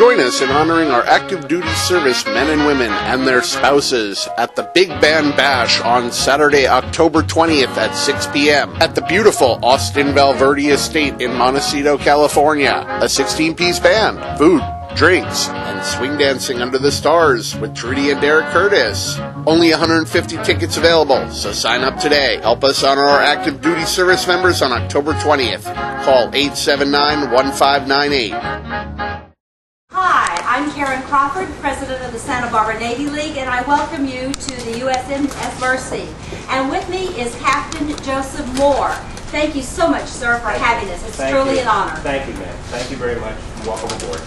Join us in honoring our active duty service men and women and their spouses at the Big Band Bash on Saturday, October 20th at 6 p.m. at the beautiful Austin Valverde Estate in Montecito, California. A 16 piece band, food, drinks, and swing dancing under the stars with Trudy and Derek Curtis. Only 150 tickets available, so sign up today. Help us honor our active duty service members on October 20th. Call 879 1598. I'm Karen Crawford, President of the Santa Barbara Navy League, and I welcome you to the USNS Mercy. And with me is Captain Joseph Moore. Thank you so much, sir, for having us. It's Thank truly you. an honor. Thank you, ma'am. Thank you very much. Welcome aboard.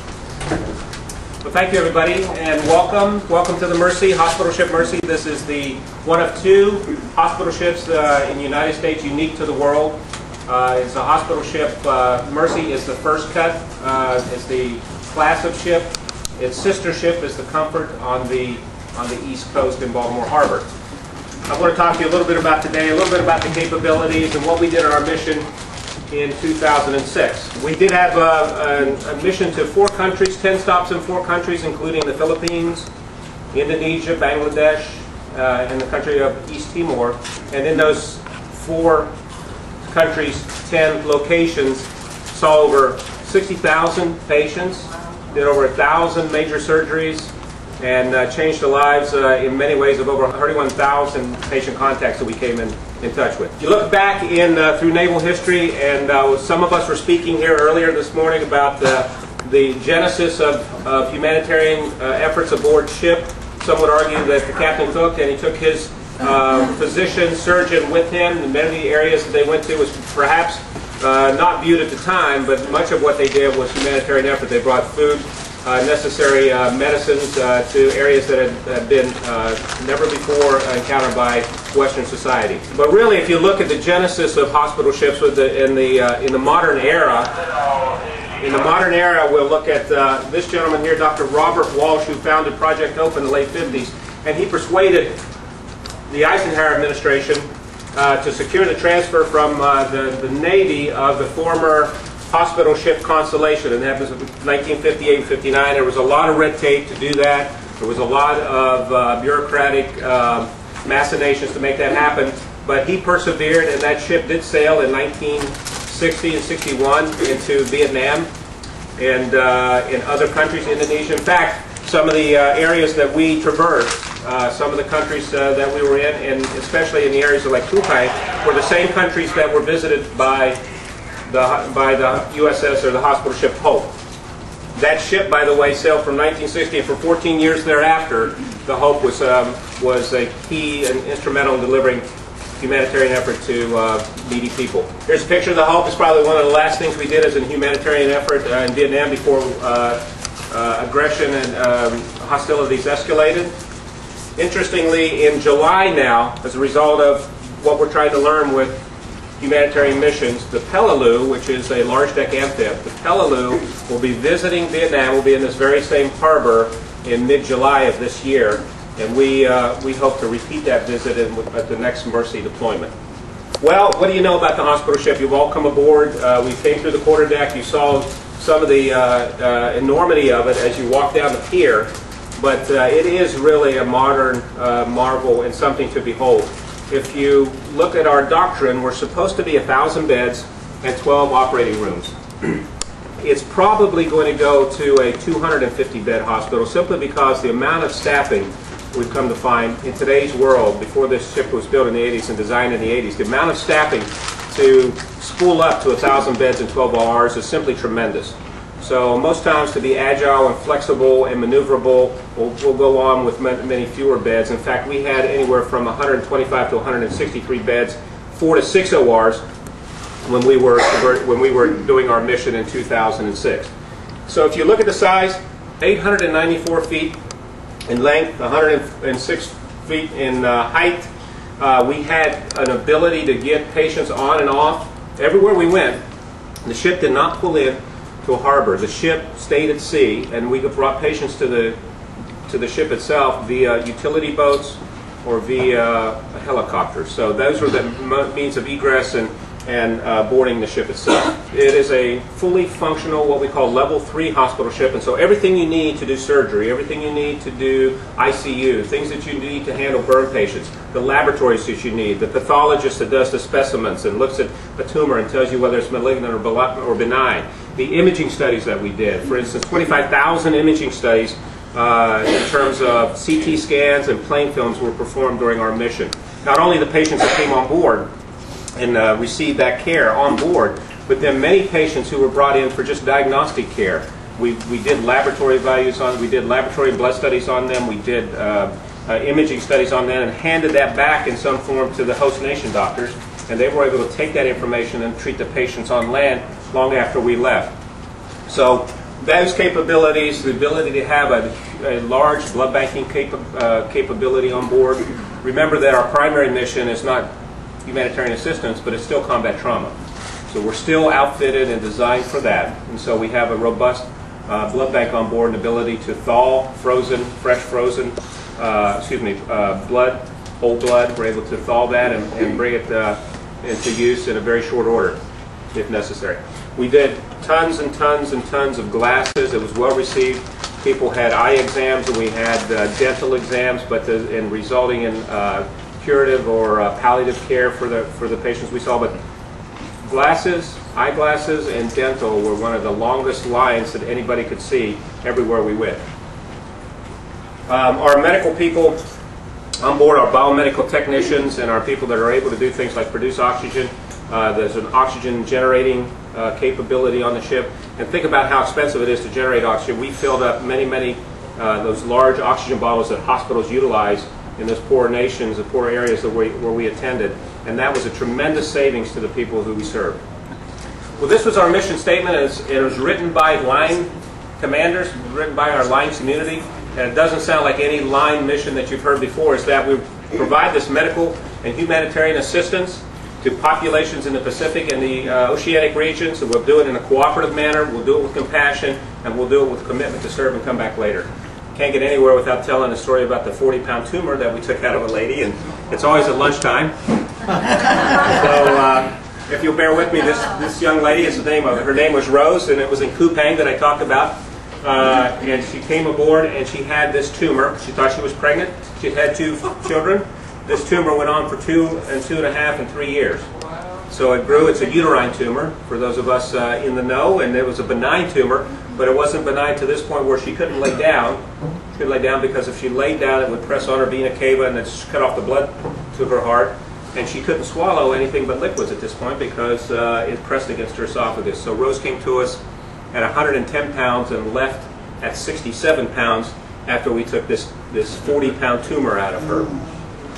Well, thank you, everybody, and welcome. Welcome to the Mercy, Hospital Ship Mercy. This is the one of two hospital ships uh, in the United States unique to the world. Uh, it's a hospital ship. Uh, Mercy is the first cut. Uh, it's the class of ship. Its sister ship is the Comfort on the on the East Coast in Baltimore Harbor. I want to talk to you a little bit about today, a little bit about the capabilities and what we did on our mission in 2006. We did have a, a, a mission to four countries, 10 stops in four countries, including the Philippines, Indonesia, Bangladesh, uh, and the country of East Timor. And in those four countries, 10 locations, saw over 60,000 patients, did over a 1,000 major surgeries, and uh, changed the lives uh, in many ways of over 31,000 patient contacts that we came in, in touch with. You look back in uh, through naval history, and uh, some of us were speaking here earlier this morning about the, the genesis of, of humanitarian uh, efforts aboard ship. Some would argue that the captain took, and he took his uh, physician, surgeon with him. And many of the areas that they went to was perhaps uh, not viewed at the time, but much of what they did was humanitarian effort. They brought food, uh, necessary uh, medicines uh, to areas that had, been uh, never before encountered by Western society. But really, if you look at the genesis of hospital ships with the, in, the, in the modern era, in the modern era, we'll look at this gentleman here, Dr. Robert Walsh, who founded Project Hope in the late 50s, and he persuaded the Eisenhower administration to secure the transfer from uh, the, the Navy of the former hospital ship Consolation, and that was 1958 and 59. There was a lot of red tape to do that. There was a lot of uh, bureaucratic uh, machinations to make that happen, but he persevered, and that ship did sail in 1960 and 61 into Vietnam and uh, in other countries, Indonesia. In fact, some of the uh, areas that we traversed, uh, some of the countries uh, that we were in, and especially in the areas of like Kupang, were the same countries that were visited by the by the USS or the hospital ship Hope. That ship, by the way, sailed from 1960, and for 14 years thereafter, the Hope was um, was a key and instrumental in delivering humanitarian effort to uh, needy people. Here's a picture of the Hope. It's probably one of the last things we did as a humanitarian effort uh, in Vietnam before uh, uh, aggression and um, hostilities escalated. Interestingly, in July now, as a result of what we're trying to learn with humanitarian missions, the Peleliu, which is a large deck amphib, the Peleliu will be visiting Vietnam, will be in this very same harbor in mid-July of this year, and we, uh, we hope to repeat that visit in, at the next Mercy deployment. Well, what do you know about the hospital ship? You've all come aboard. Uh, we came through the quarterdeck. You saw some of the uh, uh, enormity of it as you walk down the pier, but uh, it is really a modern uh, marvel and something to behold. If you look at our doctrine, we're supposed to be 1,000 beds and 12 operating rooms. it's probably going to go to a 250 bed hospital simply because the amount of staffing we've come to find in today's world, before this ship was built in the 80s and designed in the 80s, the amount of staffing to spool up to 1,000 beds in 12 hours is simply tremendous. So most times to be agile and flexible and maneuverable, we'll, we'll go on with many fewer beds. In fact, we had anywhere from 125 to 163 beds, four to six ORs when we were when we were doing our mission in 2006. So if you look at the size, 894 feet in length, 106 feet in uh, height. Uh, we had an ability to get patients on and off everywhere we went. The ship did not pull in to a harbor. The ship stayed at sea, and we brought patients to the to the ship itself via utility boats or via a helicopter. So those were the means of egress and and uh, boarding the ship itself. It is a fully functional, what we call level three hospital ship, and so everything you need to do surgery, everything you need to do ICU, things that you need to handle burn patients, the laboratories that you need, the pathologist that does the specimens and looks at a tumor and tells you whether it's malignant or benign, the imaging studies that we did, for instance, 25,000 imaging studies uh, in terms of CT scans and plain films were performed during our mission. Not only the patients that came on board, and uh, receive that care on board. But then many patients who were brought in for just diagnostic care. We, we did laboratory values on, we did laboratory blood studies on them, we did uh, uh, imaging studies on them, and handed that back in some form to the host nation doctors. And they were able to take that information and treat the patients on land long after we left. So those capabilities, the ability to have a, a large blood banking capa uh, capability on board. Remember that our primary mission is not humanitarian assistance, but it's still combat trauma. So we're still outfitted and designed for that. And so we have a robust uh, blood bank on board and ability to thaw frozen, fresh frozen, uh, excuse me, uh, blood, whole blood. We're able to thaw that and, and bring it uh, into use in a very short order if necessary. We did tons and tons and tons of glasses. It was well received. People had eye exams and we had uh, dental exams, but the, and resulting in uh, curative or uh, palliative care for the for the patients we saw. But glasses, eyeglasses, and dental were one of the longest lines that anybody could see everywhere we went. Um, our medical people on board, our biomedical technicians, and our people that are able to do things like produce oxygen. Uh, there's an oxygen generating uh, capability on the ship. And think about how expensive it is to generate oxygen. We filled up many, many uh, those large oxygen bottles that hospitals utilize in those poor nations, the poor areas that we, where we attended, and that was a tremendous savings to the people who we served. Well, this was our mission statement. It was written by line commanders, written by our line community, and it doesn't sound like any line mission that you've heard before. Is that we provide this medical and humanitarian assistance to populations in the Pacific and the uh, oceanic regions, and we'll do it in a cooperative manner, we'll do it with compassion, and we'll do it with commitment to serve and come back later can't get anywhere without telling a story about the 40 pound tumor that we took out of a lady, and it's always at lunchtime. so, uh, if you'll bear with me, this, this young lady is the name of it. Her name was Rose, and it was in Kupang that I talked about. Uh, and she came aboard and she had this tumor. She thought she was pregnant. She had two children. This tumor went on for two and two and a half and three years. So it grew. It's a uterine tumor, for those of us uh, in the know, and it was a benign tumor, but it wasn't benign to this point where she couldn't lay down. She couldn't lay down because if she laid down, it would press on her vena cava and it cut off the blood to her heart. And she couldn't swallow anything but liquids at this point because uh, it pressed against her esophagus. So Rose came to us at 110 pounds and left at 67 pounds after we took this, this 40 pound tumor out of her.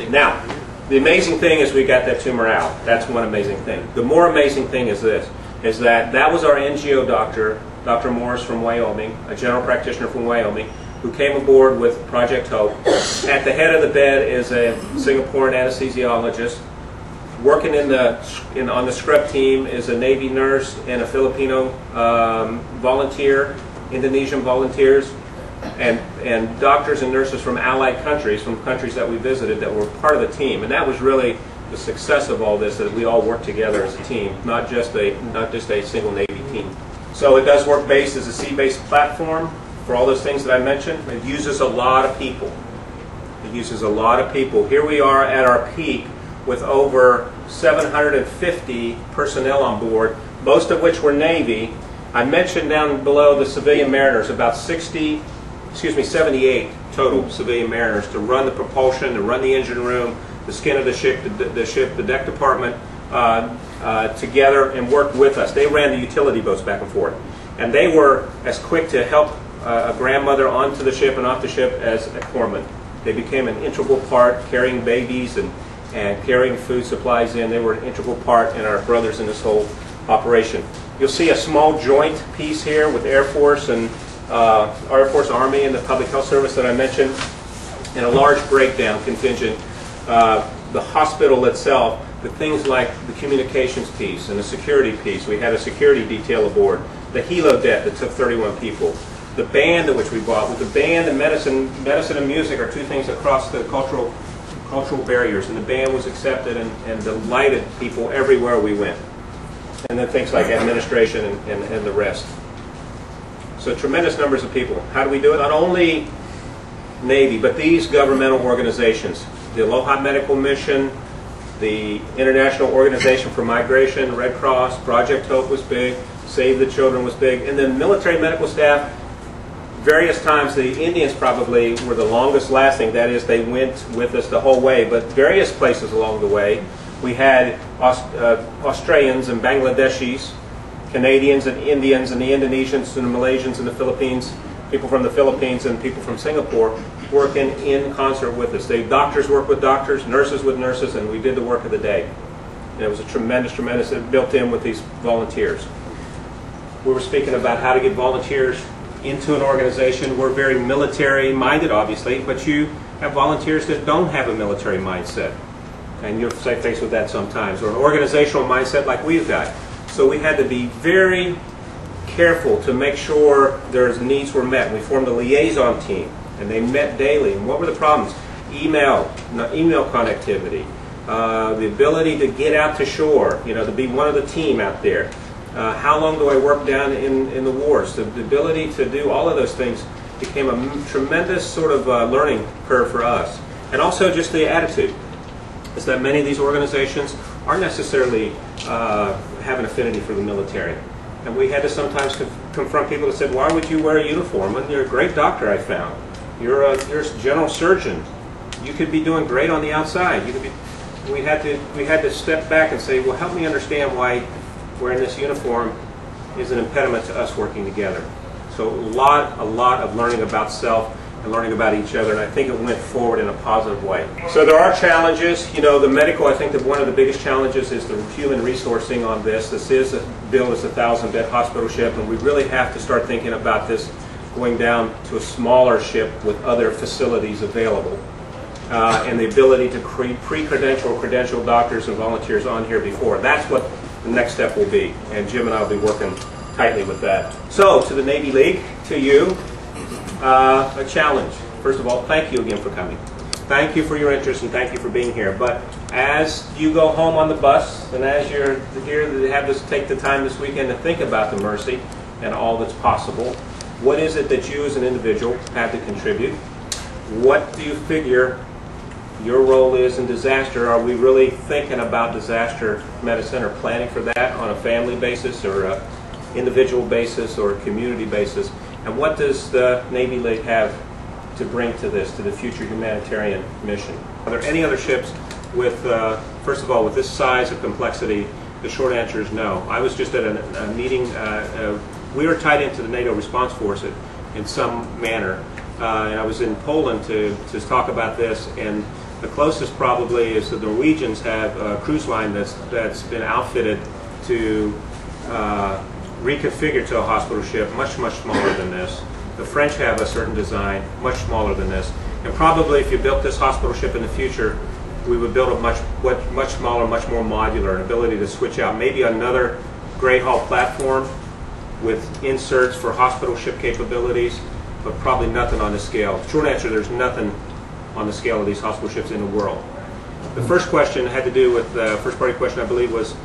Now, the amazing thing is we got that tumor out. That's one amazing thing. The more amazing thing is this, is that that was our NGO doctor, Dr. Morris from Wyoming, a general practitioner from Wyoming, who came aboard with Project Hope. At the head of the bed is a Singaporean anesthesiologist. Working in the, in, on the scrub team is a Navy nurse and a Filipino um, volunteer, Indonesian volunteers and, and doctors and nurses from allied countries, from countries that we visited that were part of the team. And that was really the success of all this, that we all worked together as a team, not just a, not just a single Navy team. So it does work based as a sea-based platform for all those things that I mentioned. It uses a lot of people. It uses a lot of people. Here we are at our peak with over 750 personnel on board, most of which were Navy. I mentioned down below the civilian mariners, about 60 excuse me, 78 total civilian mariners to run the propulsion, to run the engine room, the skin of the ship, the, the ship, the deck department, together and work with us. They ran the utility boats back and forth. And they were as quick to help uh, a grandmother onto the ship and off the ship as a corpsman. They became an integral part, carrying babies and, and carrying food supplies in. They were an integral part in our brothers in this whole operation. You'll see a small joint piece here with Air Force and uh, Air Force Army and the Public Health Service that I mentioned, and a large breakdown contingent. Uh, the hospital itself, the things like the communications piece and the security piece. We had a security detail aboard. The helo deck that took 31 people. The band which we bought. With the band and medicine, medicine and music are two things that cross the cultural cultural barriers. And the band was accepted and, and delighted people everywhere we went. and then things like administration and, and, and the rest. So tremendous numbers of people. How do we do it? Not only Navy, but these governmental organizations, the Aloha Medical Mission, the International Organization for Migration, Red Cross, Project Hope was big, Save the Children was big, and then military medical staff, various times the Indians probably were the longest lasting, that is they went with us the whole way, but various places along the way. We had Aus uh, Australians and Bangladeshis, Canadians and Indians and the Indonesians and the Malaysians and the Philippines, people from the Philippines and people from Singapore working in concert with us. They doctors work with doctors, nurses with nurses, and we did the work of the day. And it was a tremendous, tremendous built in with these volunteers. We were speaking about how to get volunteers into an organization. We're very military minded, obviously, but you have volunteers that don't have a military mindset. And you're faced with that sometimes, or an organizational mindset like we've got. So we had to be very careful to make sure their needs were met. We formed a liaison team, and they met daily. And what were the problems? Email, email connectivity, uh, the ability to get out to shore, you know, to be one of the team out there. Uh, how long do I work down in, in the wars? The, the ability to do all of those things became a tremendous sort of uh, learning curve for us. And also just the attitude is that many of these organizations aren't necessarily uh, have an affinity for the military. And we had to sometimes conf confront people that said, why would you wear a uniform? And you're a great doctor, I found. You're a, you're a general surgeon. You could be doing great on the outside. You could be, we, had to, we had to step back and say, well, help me understand why wearing this uniform is an impediment to us working together. So a lot, a lot of learning about self and learning about each other, and I think it went forward in a positive way. So there are challenges. You know, the medical, I think that one of the biggest challenges is the human resourcing on this. This is a, bill as a thousand bed hospital ship, and we really have to start thinking about this going down to a smaller ship with other facilities available. Uh, and the ability to pre-credential credential doctors and volunteers on here before. That's what the next step will be. And Jim and I will be working tightly with that. So, to the Navy League, to you, uh, a challenge. First of all, thank you again for coming. Thank you for your interest and thank you for being here. But as you go home on the bus and as you're here to have this take the time this weekend to think about the Mercy and all that's possible, what is it that you as an individual have to contribute? What do you figure your role is in disaster? Are we really thinking about disaster medicine or planning for that on a family basis or a individual basis or a community basis? And what does the Navy League have to bring to this, to the future humanitarian mission? Are there any other ships with, uh, first of all, with this size of complexity? The short answer is no. I was just at a, a meeting, uh, uh, we were tied into the NATO response force in, in some manner, uh, and I was in Poland to, to talk about this, and the closest probably is the Norwegians have a cruise line that's, that's been outfitted to uh, reconfigured to a hospital ship much, much smaller than this. The French have a certain design, much smaller than this. And probably if you built this hospital ship in the future, we would build a much, much smaller, much more modular, an ability to switch out maybe another gray hull platform with inserts for hospital ship capabilities, but probably nothing on the scale. Short answer, there's nothing on the scale of these hospital ships in the world. The first question had to do with, the uh, first party question I believe was,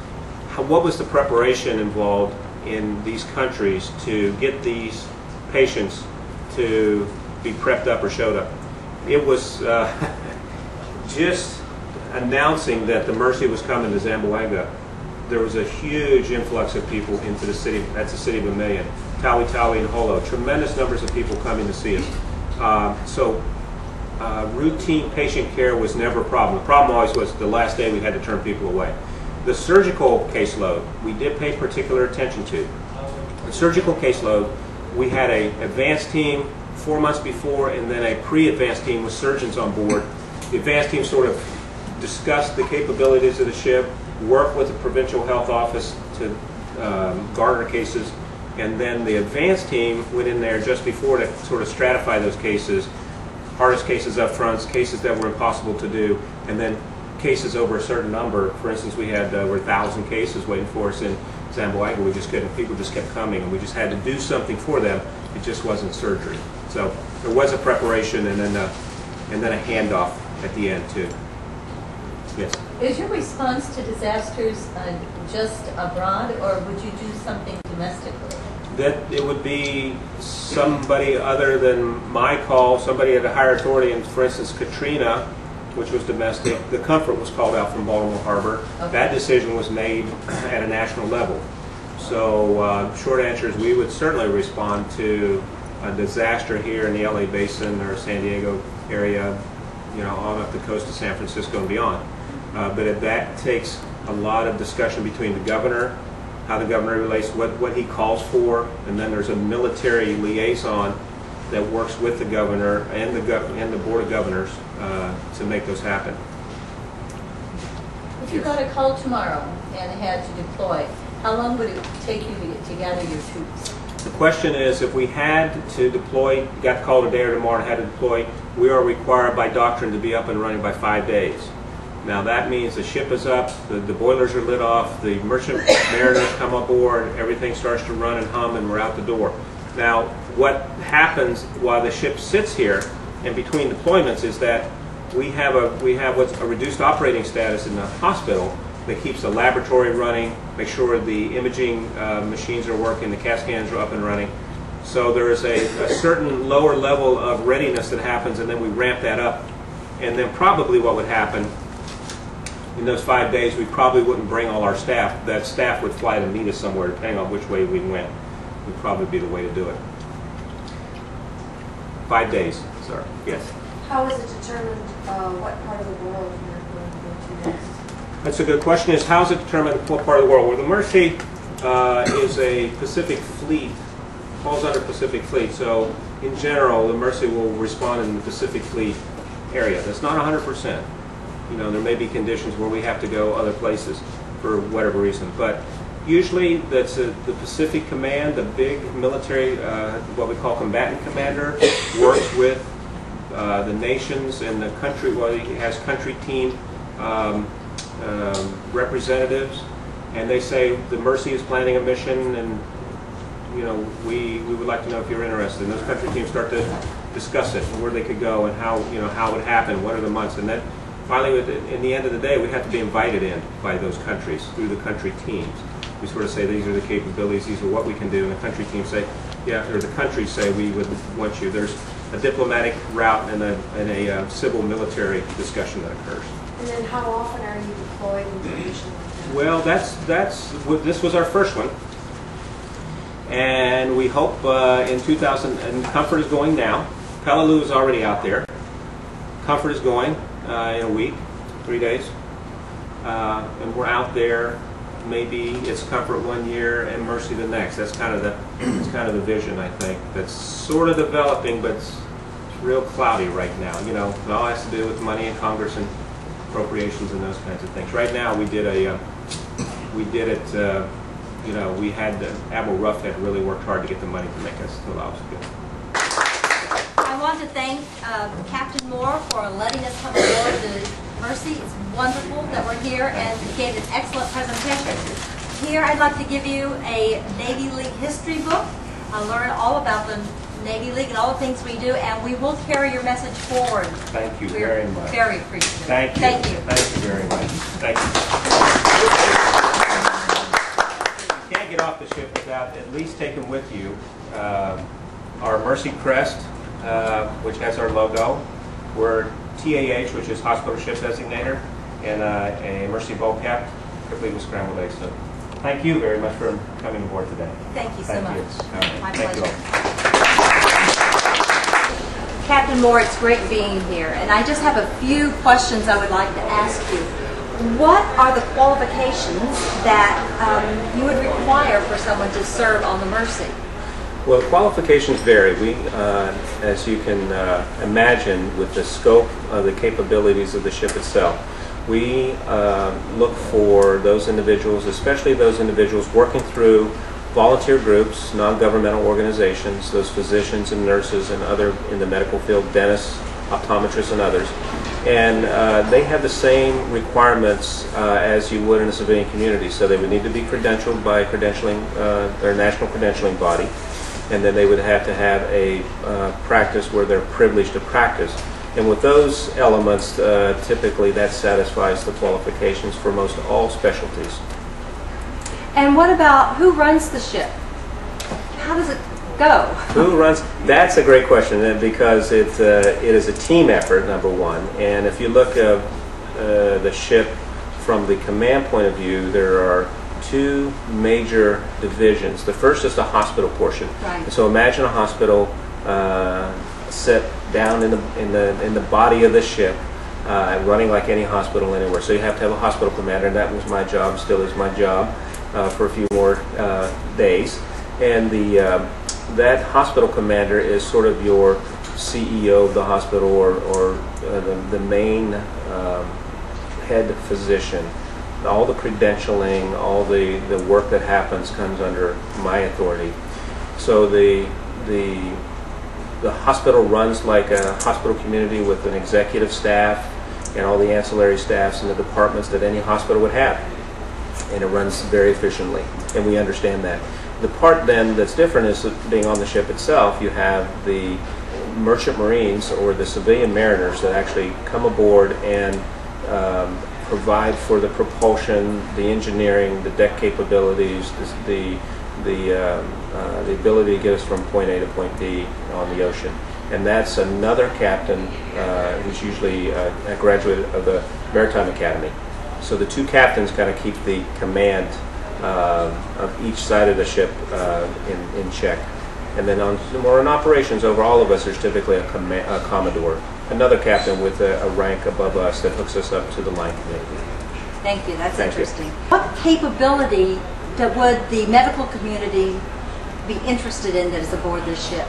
how, what was the preparation involved in these countries to get these patients to be prepped up or showed up. It was uh, just announcing that the Mercy was coming to Zamboanga. There was a huge influx of people into the city. That's the city of a million. Tawi Tawi and Jolo. Tremendous numbers of people coming to see us. Uh, so uh, routine patient care was never a problem. The problem always was the last day we had to turn people away. The surgical caseload, we did pay particular attention to. The surgical caseload, we had a advanced team four months before and then a pre-advanced team with surgeons on board. The advanced team sort of discussed the capabilities of the ship, worked with the provincial health office to um, garner cases, and then the advanced team went in there just before to sort of stratify those cases, hardest cases up front, cases that were impossible to do, and then cases over a certain number. For instance, we had uh, over a thousand cases waiting for us in Zamboanga. We just couldn't. People just kept coming, and we just had to do something for them. It just wasn't surgery. So there was a preparation, and then uh, and then a handoff at the end too. Yes. Is your response to disasters uh, just abroad, or would you do something domestically? That it would be somebody other than my call, somebody at a higher authority, and for instance, Katrina, which was domestic, the Comfort was called out from Baltimore Harbor. Okay. That decision was made at a national level. So, uh, short answer is we would certainly respond to a disaster here in the LA Basin or San Diego area, you know, on up the coast of San Francisco and beyond. Uh, but that takes a lot of discussion between the governor, how the governor relates, what, what he calls for, and then there's a military liaison that works with the governor and the gov- and the board of governors uh, to make those happen. If you got a call tomorrow and had to deploy, how long would it take you to get to gather your troops? The question is, if we had to deploy, got called today or tomorrow and had to deploy, we are required by doctrine to be up and running by five days. Now, that means the ship is up, the, the boilers are lit off, the merchant mariners come aboard, everything starts to run and hum, and we're out the door. Now, what happens while the ship sits here and between deployments is that we have a we have what's a reduced operating status in the hospital that keeps the laboratory running, make sure the imaging uh, machines are working, the CAT scans are up and running. So there is a, a certain lower level of readiness that happens, and then we ramp that up. And then probably what would happen in those five days, we probably wouldn't bring all our staff. That staff would fly to meet us somewhere, depending on which way we went. Would probably be the way to do it. Five days, sir. Yes. How is it determined uh, what part of the world you're going to go to next? That's a good question. Is how is it determined what part of the world? Well, the Mercy uh, is a Pacific Fleet, falls under Pacific Fleet. So, in general, the Mercy will respond in the Pacific Fleet area. That's not 100%. You know, there may be conditions where we have to go other places for whatever reason. But usually, that's a, the Pacific Command, the big military, uh, what we call combatant commander, works with uh, the nations and the country, well, he has country team um, um, representatives, and they say the Mercy is planning a mission, and you know we we would like to know if you're interested. And those country teams start to discuss it and where they could go and how you know how it would happen, what are the months, and then finally, in the end of the day, we have to be invited in by those countries through the country teams. We sort of say these are the capabilities, these are what we can do, and the country teams say, yeah, or the countries say we would want you. There's a diplomatic route and a, and a uh, civil military discussion that occurs. And then how often are you deployed into a mission like that? Well, that's that's this was our first one, and we hope uh, in 2000. And Comfort is going now. Peleliu is already out there. Comfort is going uh, in a week, three days, uh, and we're out there. Maybe it's Comfort one year and Mercy the next. That's kind of the it's kind of the vision I think. That's sort of developing, but it's, it's real cloudy right now. You know, it all has to do with money in Congress and appropriations and those kinds of things. Right now, we did a uh, we did it. Uh, you know, we had the, Admiral Ruff had really worked hard to get the money to make us to allow us to it. I want to thank uh, Captain Moore for letting us come aboard the Mercy. It's wonderful that we're here and you gave an excellent presentation. Here, I'd like to give you a Navy League history book. I'll learn all about the Navy League and all the things we do, and we will carry your message forward. Thank you We're very much. very appreciative. Thank you. Thank you. Thank you very much. Thank you. You can't get off the ship without at least taking with you uh, our Mercy Crest, uh, which has our logo. We're TAH, which is Hospital Ship Designator, and uh, a Mercy Cap, complete with scrambled eggs. So thank you very much for coming aboard today. Thank you so Thank much. you. All right. My Thank you pleasure. all. Captain Moore, it's great being here, and I just have a few questions I would like to ask you. What are the qualifications that um, you would require for someone to serve on the Mercy? Well, qualifications vary. We, uh, as you can uh, imagine, with the scope of the capabilities of the ship itself, we uh, look for those individuals, especially those individuals working through volunteer groups, non-governmental organizations, those physicians and nurses and other in the medical field, dentists, optometrists, and others. And uh, they have the same requirements uh, as you would in a civilian community. So they would need to be credentialed by credentialing, uh, their national credentialing body and then they would have to have a uh, practice where they're privileged to practice. And with those elements, uh, typically that satisfies the qualifications for most all specialties. And what about who runs the ship? How does it go? Who runs? That's a great question uh, because it uh, it is a team effort, number one. And if you look at uh, the ship from the command point of view, there are two major divisions. The first is the hospital portion. Right. So imagine a hospital uh, set down in the in the in the body of the ship. Uh, running like any hospital anywhere. So you have to have a hospital commander, and that was my job, still is my job, uh, for a few more uh, days. And the uh, that hospital commander is sort of your CEO of the hospital or, or uh, the, the main um, head physician. All the credentialing, all the, the work that happens comes under my authority. So the, the, the hospital runs like a hospital community with an executive staff and all the ancillary staffs and the departments that any hospital would have and it runs very efficiently, and we understand that. The part then that's different is being on the ship itself, you have the merchant marines or the civilian mariners that actually come aboard and um, provide for the propulsion, the engineering, the deck capabilities, the the the, um, uh, the ability to get us from point A to point B on the ocean. And that's another captain uh, who's usually uh, a graduate of the Maritime Academy. So the two captains kind of keep the command uh, of each side of the ship uh, in, in check. And then on more in operations, over all of us, there's typically a, a commodore, another captain with a, a rank above us that hooks us up to the line committee. Thank you, that's Thank you. interesting. What capability that would the medical community be interested in that is aboard this ship?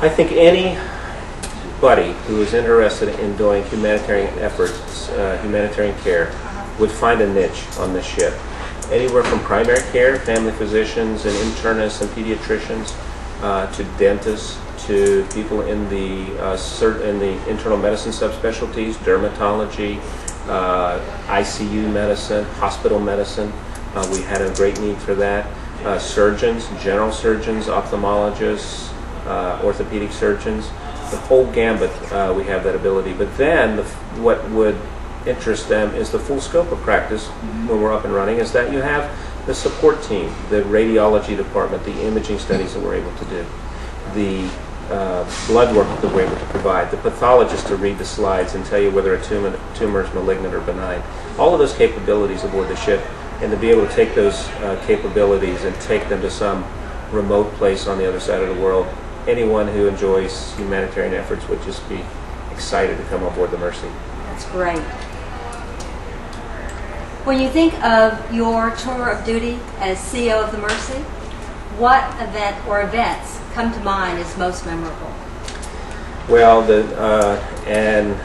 I think anybody who is interested in doing humanitarian efforts, uh, humanitarian care, would find a niche on this ship. Anywhere from primary care, family physicians and internists and pediatricians, uh, to dentists, to people in the uh, cert- in the internal medicine subspecialties, dermatology, uh, ICU medicine, hospital medicine. Uh, we had a great need for that. Uh, surgeons, general surgeons, ophthalmologists, uh, orthopedic surgeons, the whole gambit, uh, we have that ability. But then, the, what would interest them is the full scope of practice when we're up and running, is that you have the support team, the radiology department, the imaging studies that we're able to do, the uh, blood work that we're able to provide, the pathologist to read the slides and tell you whether a tumor, tumor is malignant or benign. All of those capabilities aboard the ship, and to be able to take those uh, capabilities and take them to some remote place on the other side of the world, anyone who enjoys humanitarian efforts would just be excited to come aboard the Mercy. That's great. When you think of your tour of duty as CEO of the Mercy, what event or events come to mind as most memorable? Well, the, uh, and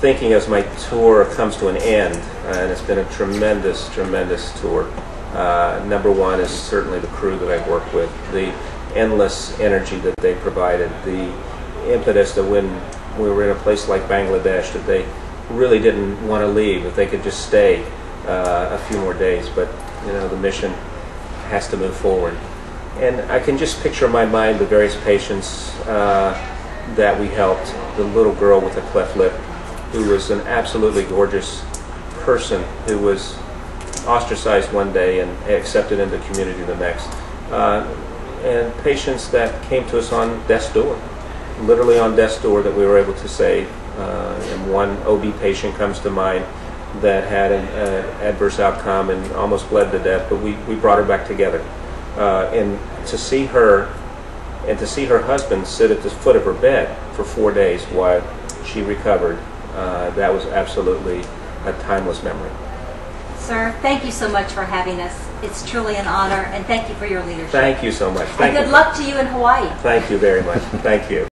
thinking as my tour comes to an end, and it's been a tremendous, tremendous tour. Uh, number one is certainly the crew that I've worked with, the endless energy that they provided, the impetus that when we were in a place like Bangladesh that they really didn't want to leave, if they could just stay uh, a few more days. But you know, the mission has to move forward. And I can just picture in my mind the various patients uh, that we helped. The little girl with a cleft lip, who was an absolutely gorgeous person, who was ostracized one day and accepted into the community the next. Uh, and patients that came to us on death's door, literally on death's door, that we were able to save. Uh, and one OB patient comes to mind that had an uh, adverse outcome and almost bled to death, but we, we brought her back together. Uh, and to see her and to see her husband sit at the foot of her bed for four days while she recovered, uh, that was absolutely a timeless memory. Sir, thank you so much for having us. It's truly an honor, and thank you for your leadership. Thank you so much. and good you. luck to you in Hawaii. Thank you very much. Thank you.